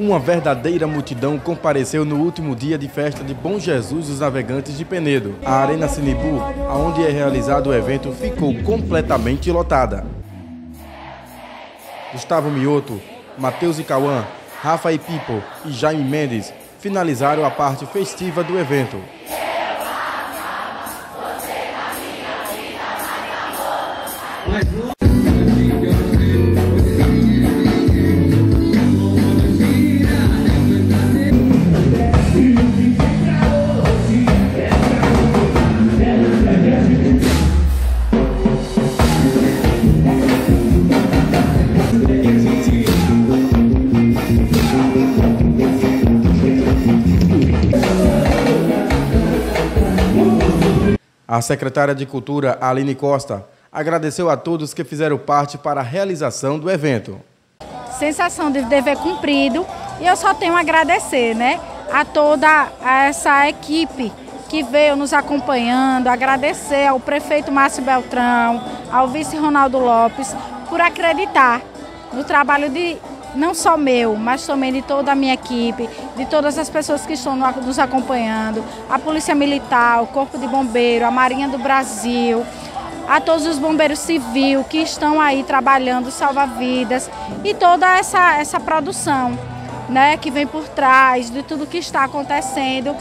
Uma verdadeira multidão compareceu no último dia de festa de Bom Jesus dos Navegantes de Penedo. A Arena Sinibu, onde é realizado o evento, ficou completamente lotada. Gustavo Mioto, Matheus e Cauã, Rafa e Pipo e Jaime Mendes finalizaram a parte festiva do evento. A secretária de Cultura, Aline Costa, agradeceu a todos que fizeram parte para a realização do evento. Sensação de dever cumprido e eu só tenho a agradecer né, a toda essa equipe que veio nos acompanhando, agradecer ao prefeito Márcio Beltrão, ao vice Ronaldo Lopes, por acreditar no trabalho de não só meu, mas também de toda a minha equipe, de todas as pessoas que estão nos acompanhando, a Polícia Militar, o Corpo de Bombeiro, a Marinha do Brasil, a todos os bombeiros civis que estão aí trabalhando salva-vidas e toda essa, essa produção né, que vem por trás de tudo que está acontecendo,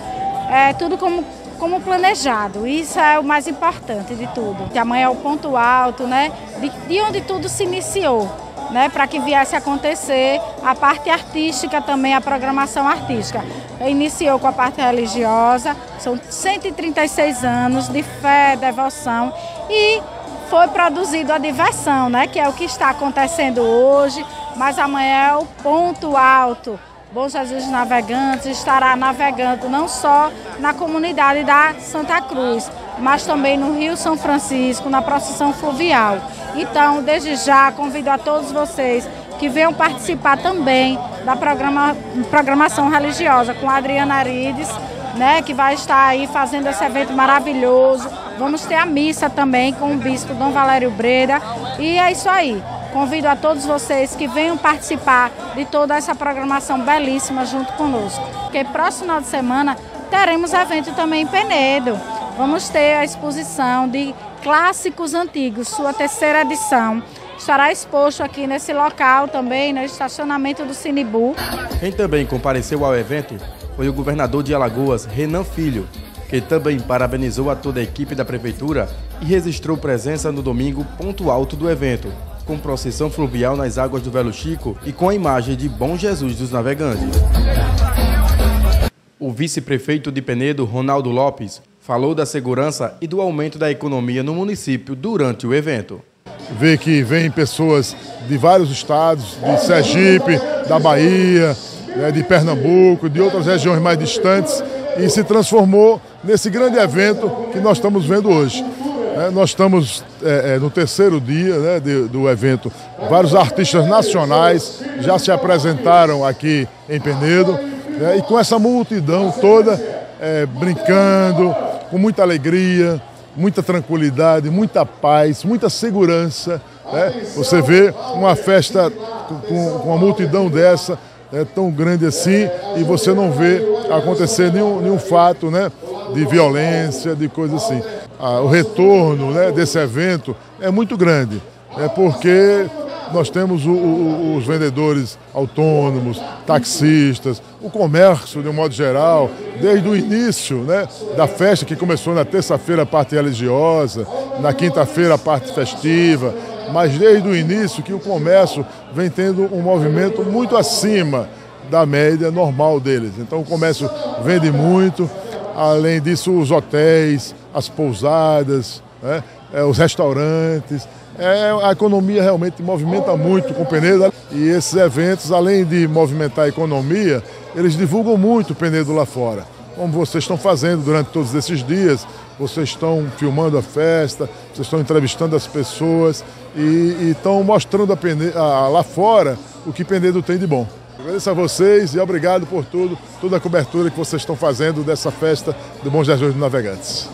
é, tudo como, como planejado. Isso é o mais importante de tudo. Que amanhã é o ponto alto né, de, de onde tudo se iniciou né, para que viesse a acontecer a parte artística também, a programação artística. Iniciou com a parte religiosa, são 136 anos de fé, devoção e foi produzido a diversão, né, que é o que está acontecendo hoje, mas amanhã é o ponto alto. Bom Jesus Navegantes estará navegando não só na comunidade da Santa Cruz, mas também no Rio São Francisco, na procissão fluvial. Então, desde já, convido a todos vocês que venham participar também da programa, programação religiosa com a Adriana Arides, né, que vai estar aí fazendo esse evento maravilhoso. Vamos ter a missa também com o bispo Dom Valério Breda. E é isso aí. Convido a todos vocês que venham participar de toda essa programação belíssima junto conosco. Porque próximo final de semana teremos evento também em Penedo. Vamos ter a exposição de clássicos antigos, sua terceira edição. Estará exposto aqui nesse local também, no estacionamento do Sinibu. Quem também compareceu ao evento foi o governador de Alagoas, Renan Filho, que também parabenizou a toda a equipe da prefeitura e registrou presença no domingo ponto alto do evento, com procissão fluvial nas águas do Velo Chico e com a imagem de Bom Jesus dos Navegantes. O vice-prefeito de Penedo, Ronaldo Lopes, falou da segurança e do aumento da economia no município durante o evento. Ver que vêm pessoas de vários estados, de Sergipe, da Bahia, né, de Pernambuco, de outras regiões mais distantes, e se transformou nesse grande evento que nós estamos vendo hoje. É, nós estamos é, é, no terceiro dia né, de, do evento. Vários artistas nacionais já se apresentaram aqui em Penedo, né, e com essa multidão toda é, brincando, com muita alegria, muita tranquilidade, muita paz, muita segurança. Né? Você vê uma festa com, com uma multidão dessa, né, tão grande assim, e você não vê acontecer nenhum, nenhum fato né, de violência, de coisa assim. Ah, o retorno né, desse evento é muito grande, é porque nós temos o, o, os vendedores autônomos, taxistas, o comércio de um modo geral, desde o início né, da festa, que começou na terça-feira a parte religiosa, na quinta-feira a parte festiva, mas desde o início que o comércio vem tendo um movimento muito acima da média normal deles. Então o comércio vende muito, além disso os hotéis, as pousadas, né, é, os restaurantes, é, a economia realmente movimenta muito com Penedo e esses eventos, além de movimentar a economia, eles divulgam muito o Penedo lá fora. Como vocês estão fazendo durante todos esses dias, vocês estão filmando a festa, vocês estão entrevistando as pessoas e, estão mostrando a a, lá fora o que Penedo tem de bom. Agradeço a vocês e obrigado por tudo, toda a cobertura que vocês estão fazendo dessa festa do Bom Jesus dos Navegantes.